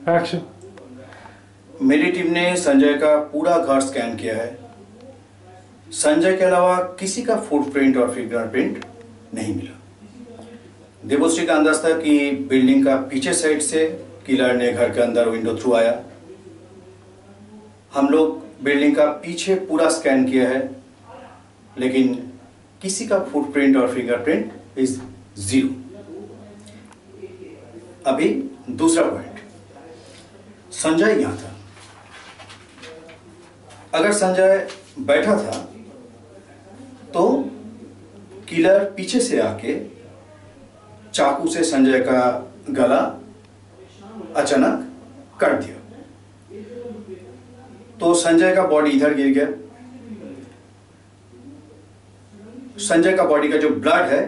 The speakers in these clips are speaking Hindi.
एक्शन मेरी टीम ने संजय का पूरा घर स्कैन किया है। संजय के अलावा किसी का फुटप्रिंट और फिंगरप्रिंट नहीं मिला। देवश्री का अंदाज था कि बिल्डिंग का पीछे साइड से किलर ने घर के अंदर विंडो थ्रू आया। हम लोग बिल्डिंग का पीछे पूरा स्कैन किया है, लेकिन किसी का फुटप्रिंट और फिंगरप्रिंट इज़ ज़ीरो अभी दूसरा पॉइंट संजय यहाँ था। अगर संजय बैठा था तो किलर पीछे से आके चाकू से संजय का गला अचानक काट दिया। तो संजय का बॉडी इधर गिर गया। संजय का बॉडी का जो ब्लड है,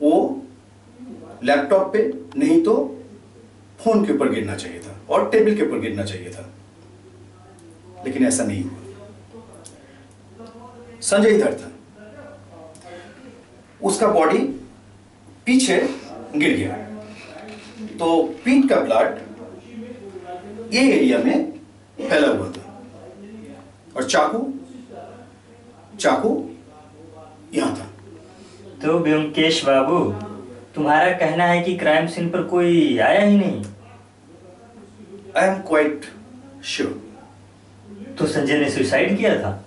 वो लैपटॉप पे, नहीं तो फ़ोन के ऊपर गिरना चाहिए था और टेबल के ऊपर गिरना चाहिए था। लेकिन ऐसा नहीं हुआ। संजय इधर था। उसका बॉडी पीछे गिर गया। तो पीठ का ब्लड ये एरिया में फैला हुआ था। और चाकू चाकू यहाँ था। तो व्योमकेश बाबू, तुम्हारा कहना है कि क्राइम सीन पर कोई आया ही नहीं? आई एम क्वाइट श्योर तो संजय ने सुसाइड किया था?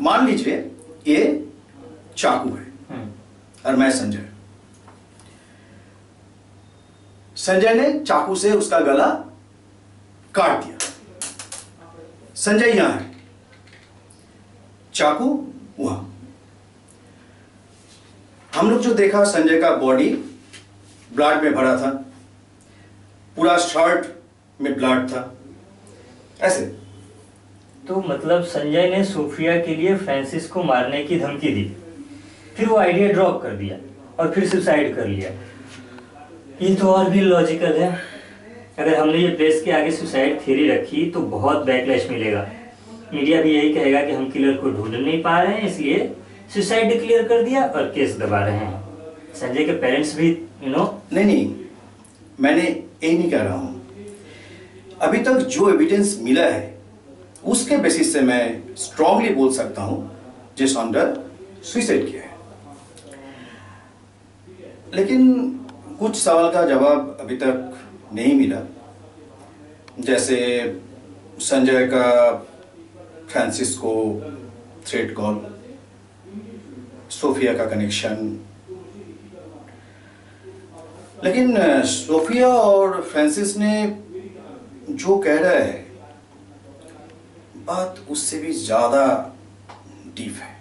मान लीजिए ये चाकू है हम्म, और मैं संजय। संजय ने चाकू से उसका गला काट दिया। संजय यहाँ है। चाकू वहाँ। हम लोग जो देखा संजय का बॉडी ब्लड में भरा था। पूरा शर्ट में ब्लड था। ऐसे। तो मतलब संजय ने सोफिया के लिए फ्रांसिस को मारने की धमकी दी। फिर वो आइडिया ड्रॉप कर दिया और फिर सुसाइड कर लिया। ये तो और भी लॉजिकल है। अगर हमने ये प्रेस के आगे सुसाइड थ्योरी रखी तो बहुत बैकलैश मिलेगा। मीडिया भी यही कहेगा कि हम किलर को ढूंढ नहीं पा रहे हैं, इसलिए सुसाइड डिक्लेयर कर दिया और केस दबा रहे हैं। संजय के पेरेंट्स भी यू नो नहीं नहीं, मैंने ये नहीं कह रहा हूँ। अभी तक जो एविडेंस मिला है, उसके बेसिस से मैं स्ट्रांगली बोल सकता हूँ जिस ऑनर सुइसाइड किया है। लेकिन कुछ सवाल का जवाब अभी तक नहीं मिला। जैसे संजय का फ्रांसिस को थ्रेड कॉल सोफिया का कनेक्शन लेकिन सोफिया और फ्रांसिस ने जो कह रहा है, बात उससे भी ज़्यादा डीप है।